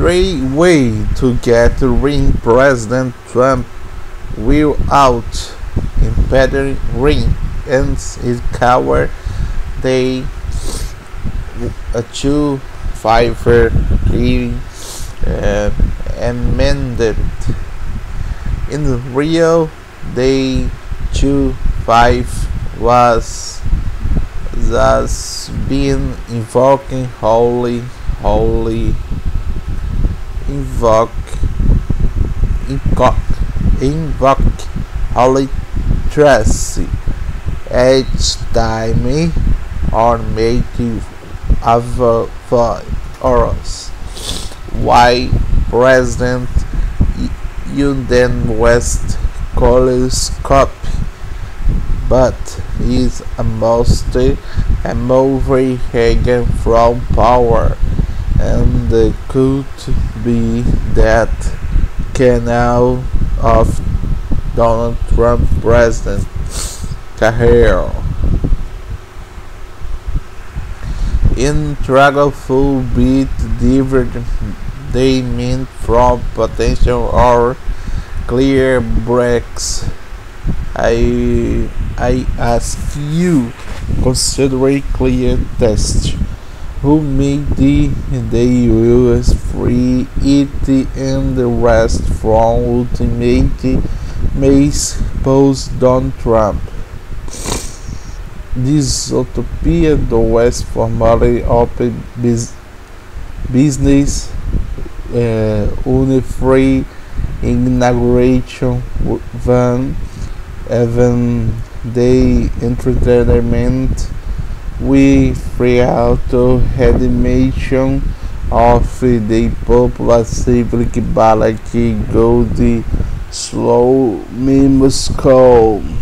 great way to get ring President Trump will out in impeaching ring and his cover they a two five three uh, amended in Rio they two five was thus being invoking holy holy invoke invoke holy Tracy each time or make avoid us why President Uden West calls copy but is almost a movie from power and could be that canal of Donald Trump president career. In full bit different they mean from potential or clear breaks. I I ask you consider a clear test who made the they will free it and the rest from ultimate mace post Donald Trump. This utopia the West formerly open business uh, free inauguration van even the entertainment we free auto animation of the popular civic ballot gold slow Moscow.